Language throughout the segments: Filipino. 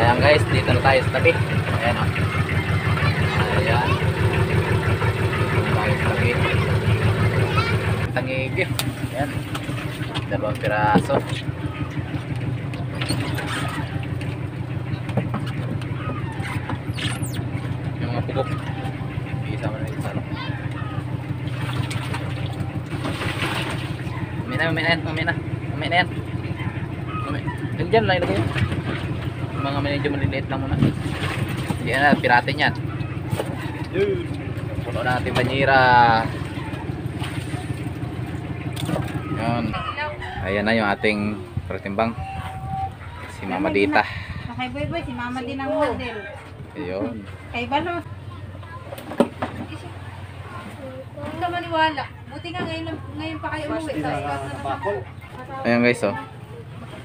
Ayan guys, dito na tayo sa tabi. Ayan o. Ayan. Dito tayo sa tabi. Tangig. Ayan. Dalawang piraso. Yung mga pugok. Isama na yung sarap. Umi na, umi na yan, umi na. Umi na yan. Umi. Yan dyan lang ilagay yan. Yung mga medyo maliliit lang muna. Hindi na, piratin yan. Puno na natin banyira. Yun. Ayan na yung ating pratimbang. Si Mama Dita. Kay Boy Boy, si Mama din ang model. Ayun. Kay Balo. Hindi ka maniwala. Buti nga ngayon, ngayon pa kayo umuwi. Na naman. Ayan guys oh.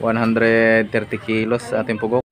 130 kilos sa ating pugok.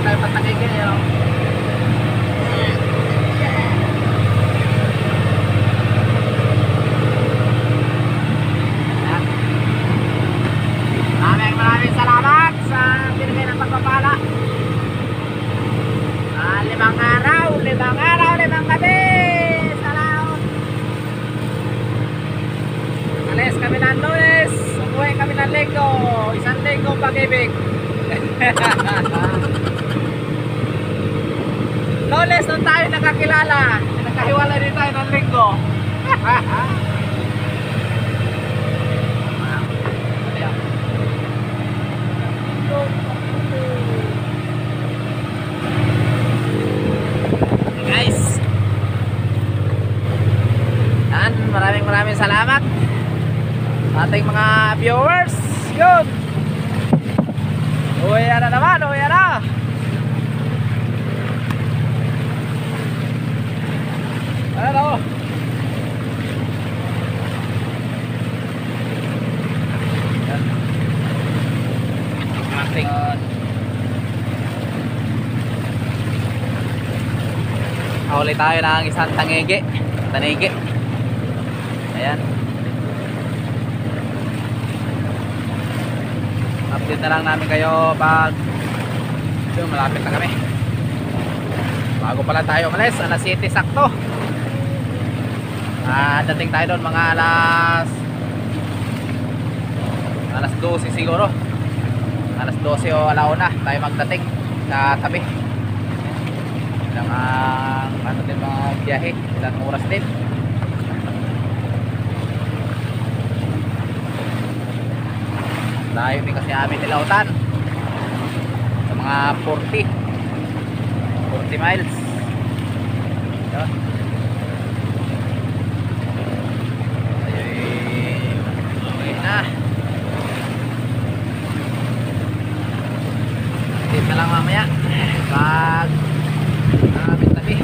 Tayo parang kaya oh. Ayan. Maraming maraming salamat sa binigay ng pagpapala. Ah, limang araw, limang araw, limang gabi. Salamat. Alis kami ng lunes, umuwi kami ng linggo, isang linggo pag-ibig. lunes nakakilala, nakahiwalay din tayo ng linggo. Guys, yan, maraming maraming salamat sa ating mga viewers. Yun. Uwi na naman, uwi na. Ano? Yan. Ating Huli tayo ng isang tangigi. Tanigi. Ayan. Update na lang namin kayo pag yun, malapit na kami. Bago pala tayo umalis, alas 7 sakto. Ah, dating tayo doon mga alas alas 12 siguro. Alas 12 o alauna tayo magdating sa tabi. Ilang ang ano din mga biyahe, ilang oras din. Layo din kasi amin nilautan. Sa mga 40 40 miles. Yun. Ayun. Okay na. Tip na lang mamaya. Pag namin tabi.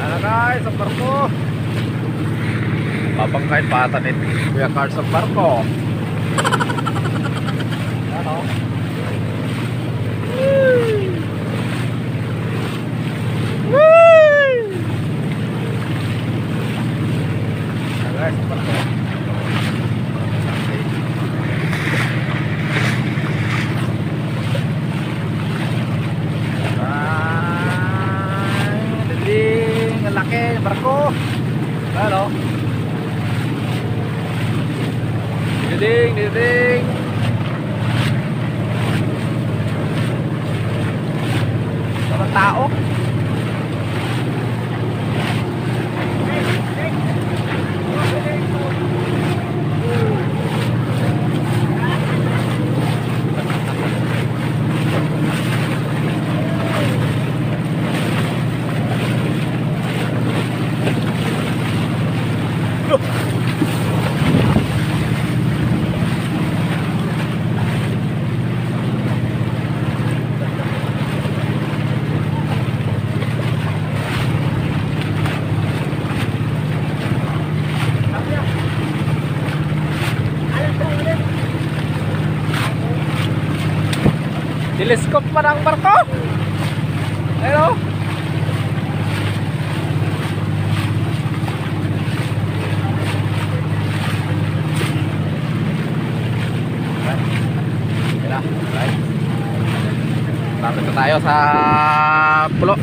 Ano guys, ang barko. Papangkain pa ata ni Kuya Carl sa barko. Ano? Ano guys, ang barko. Ay, daling, ang laki, barko. Hello. Diding, diding. Mga tao. Telescope pa ng barko. Hello. Lapit na tayo sa pulo.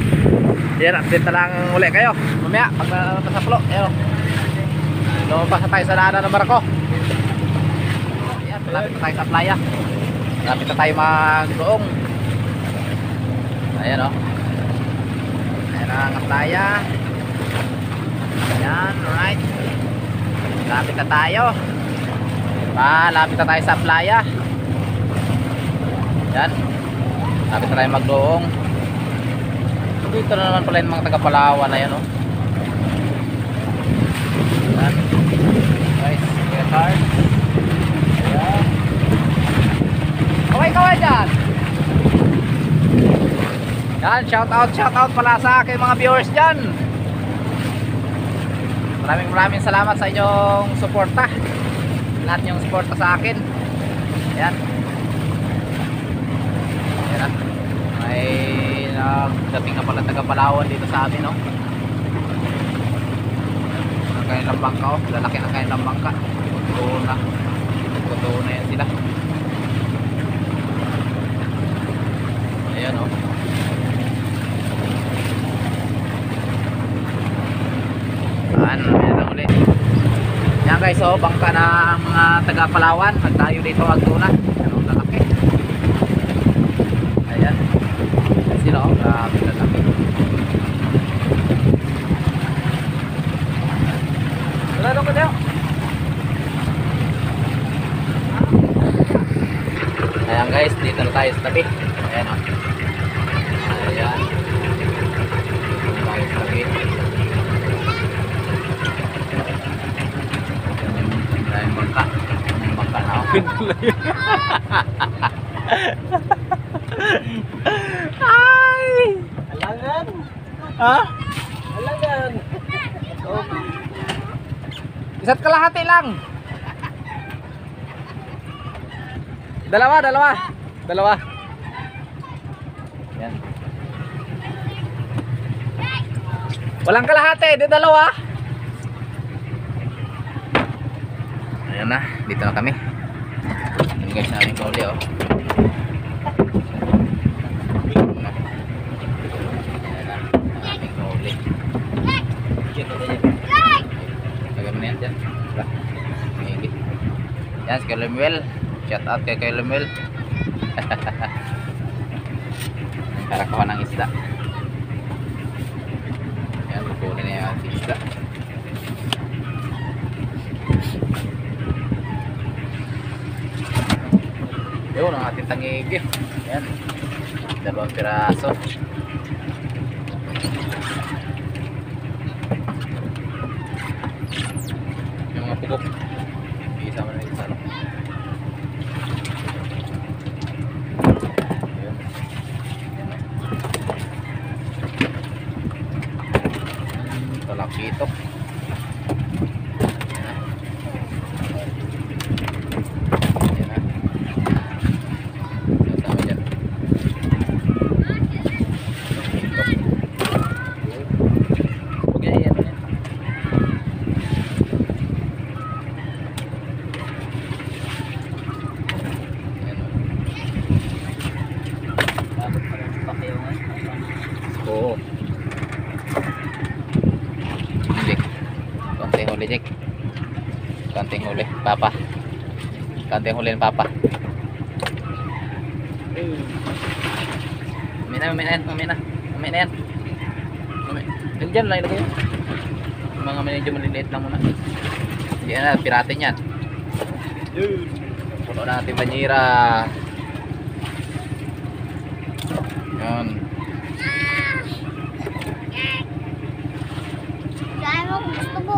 Yan, update na lang uli kayo. Mamaya, pag nalabas sa pulo. Ayan. Lumabas na tayo sa daanan ng barko. Yan, malapit na tayo sa playa. Malapit na tayo magdoong. Ayan o. Ayan ang playa. Ayan, alright. Malapit na tayo. Malapit na tayo sa playa. Yan. Malapit na tayo magdoong. Dito na naman pala yung mga taga Palawan na yan o. Yan. Guys, get hard. Ayan. Kaway kaway dyan. Yan, shout out, shout out pala sa aking mga viewers dyan. Maraming maraming salamat sa inyong suporta. Lahat yung suporta sa akin. Yan. Yan na. May nagdating na pala taga Palawan dito sa amin, no? Ang kanilang bangka, oh. Lalaki ng kanilang bangka. Totoo na. Totoo na yan sila. Ayan o. Ayan, ayan na ulit. Yan guys, oh, bangka na ang mga taga Palawan. Pag tayo dito agtuna. Ayan o, lalaki. Ayan. Sila o, grabe lalaki. Doon ko tayo. Ayan guys, dito na tayo sa tabi. Ayan o. Ayan. O. Ay! Alangan! Ha? Alangan! Isa't kalahati lang. Dalawa, dalawa. Dalawa. Yan. Walang kalahati, di dalawa. Ayan na, dito na kami. Ayan guys, namin kauli oh. Ayan na. Ayan na, aming kauli. Lagyan mo na yan dyan. Tara. Mahigit. Yan, si Kuya Lemuel. Shout out kay Kuya Lemuel. Karakawa ng isda. Yan, kukunin na yung ating isda. Yun, ang ating tangigi. Yan. Dalawang piraso. Yung mga pugok. Isama na isa. Ayun. Talaki ito. Ayan na. Sasama dyan. Kanting huli, Jack. Kanting huli. Papa. Kanting huli ng Papa. Mamaya na, mamaya na yan. Mamaya na. Mamaya na yan. Dyan lang ilagay mga medyo maliliit lang muna. Hindi na, piratin yan. Puno na natin banyera. Yan.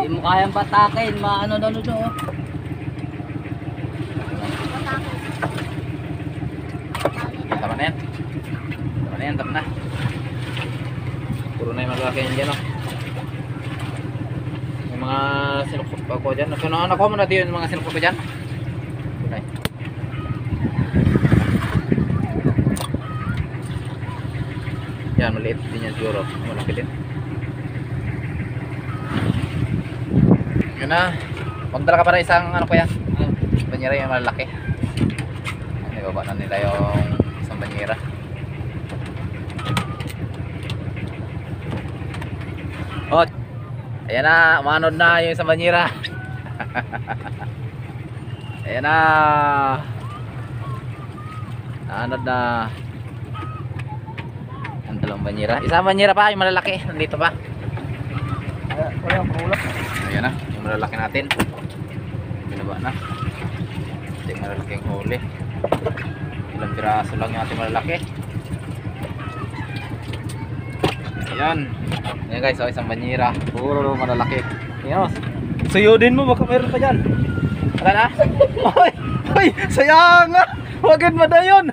Hindi mo kayang batakin, maano na ano doon. Tama na yan. Tama na yan, tama na. Puro na yung malalaki yan dyan, oh. Yung mga sinukot pa ko dyan. So, na nakuha mo natin yung mga sinukot ko dyan. Okay. Yan, maliit din yan siguro. Malaki din. Yun na. Magdala ka para isang ano ko yan. Banyera yung malalaki. Ibaba na nila yung isang banyera. Oh, ayan na, umanod na yung isang banyera. ayan na. Anod na. Ang dalawang banyera. Isang banyera pa, yung malalaki. Nandito pa. Ayan na, yung malalaki natin. Binaba na. Ito yung malalaking huli. Ilang piraso lang yung ating malalaki. Ayan. Ayan guys, so isang banyera. Puro malalaki. Ayan o. Suyodin mo, baka meron pa dyan. Wala na? Ay, ay, sayang nga. Wagin mo na yun.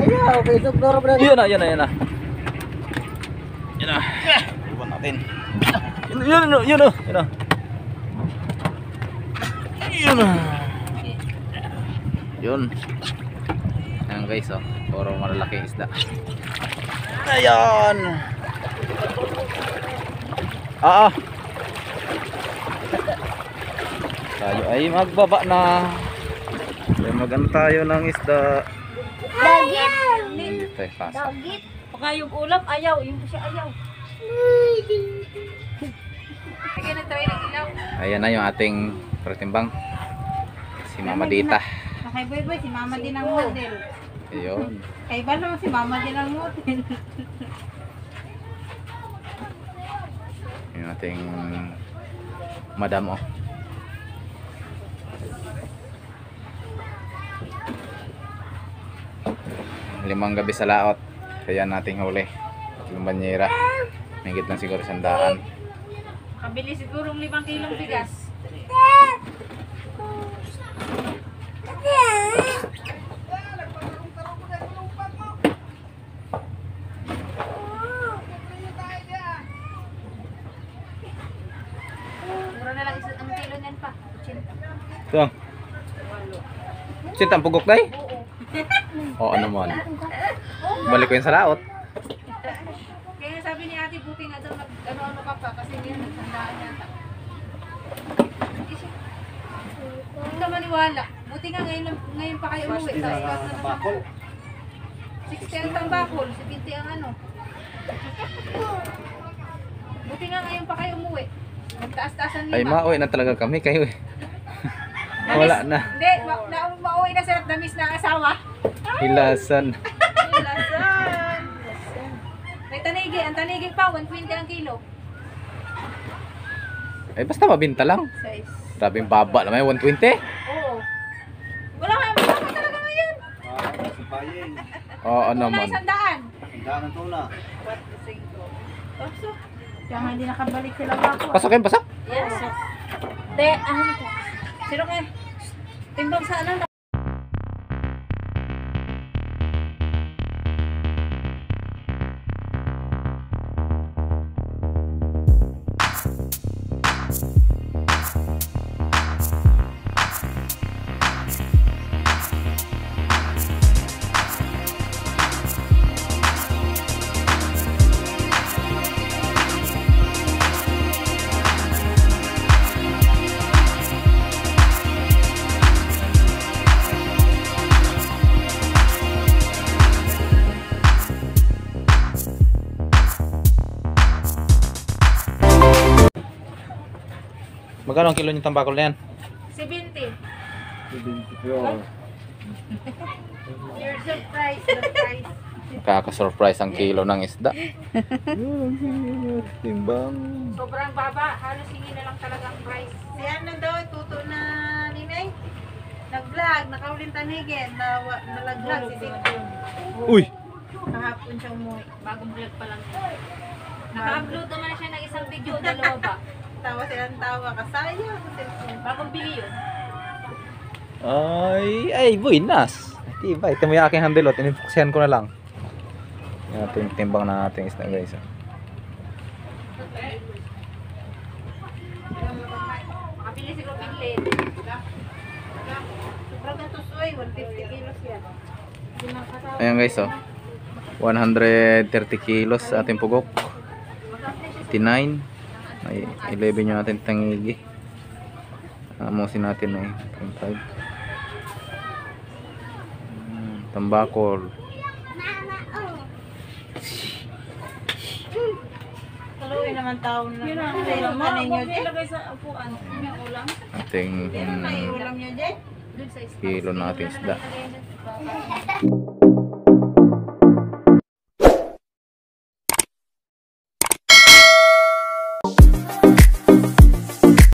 Ayaw, okay, sugdor mo na. Yun na, yun na, yun na. Yun na. Iwan natin. Yun, yun, yun, yun, yun, yun na. Yun na. Yun. Ayan guys, oh. Puro malalaking isda. Ayan. Ah, ah. Tayo ay magbaba na. Ay magano tayo ng isda. Dagit. Dito ay fast. Dagit. Baka yung ulam, ayaw. Yung siya ayaw. Ayan na yung ating pretimbang. Si Mama Dita. Kay Boy Boy, si Mama din ang model. Ayun. Kay Balo, si Mama din ang model. Yung ating madam oh. Limang gabi sa laot. Kaya nating huli. Tatlong banyera. Mahigit lang siguro sandaan. Kabili siguro ng limang kilong bigas. Mura na lang isa ang kilo niyan pa. 80. Ito. Sintang pugok day? Oo. Oo naman. Balik ko yun sa laot. Kaya sabi ni ate, buti nga daw nag- ano-ano ka pa kasi ngayon nagsandaan yata. Hindi ka maniwala. Buti nga ngayon, ngayon pa kayo umuwi. Tapos na naman Bakol. 60 ang tambakol, 70 ang ano. Buti nga ngayon pa kayo umuwi. Nagtaas-taasan lima. Ay mauwi na talaga kami kayo eh. Wala na. Hindi, ma- na, mauwi na sila at damis na ang asawa. Hilasan. Lasan. May tanigi. Ang tanigi pa, 120 ang kilo. Eh basta mabinta lang. Size. Grabing baba naman yung 120. Oo. Wala kayong masama talaga ngayon. Oo Tuna naman. isang daan. Daan ng tuna. 4, 5, Oso. Kaya nga hindi nakabalik sila ako. Pasok yan, pasok. Yes. De, ano to? Sino kayo? Timbang sa ano? Magkano ang kilo yung tambakol na yan? 70. Yo. Your surprise, surprise. Nakaka-surprise ang kilo ng isda. Timbang. Sobrang baba. Halos hindi na lang talaga ang price. Si ano daw, tuto na ninay. Nag-vlog, nakauling tanigin, na, nalaglag si Singkong. Uy! Kahapon siya umuwi. Bagong vlog pa lang. Naka-upload naman na siya ng isang video. Dalawa ba? Tawa silang tawa, kasaya sa cellphone. Bagong bili yun. Ay, ay, buinas. Diba, ito mo yung aking handle, oh. Tinifokusihan ko na lang. Yan, ito yung timbang na ating isda, guys. oh. Makabili siguro pinlit. Sobrang natusoy, 150 kilos yan. Ayan guys, oh. 130 kilos ating pugok. 59. Ay, 11 yung ating tangigi. Amosin natin eh. 5. Hmm, tambakol. Tuloy naman taon na. Yun ang ulam ninyo, Jen. Ating Yun ang um, ulam. Dun sa kilo natin isda.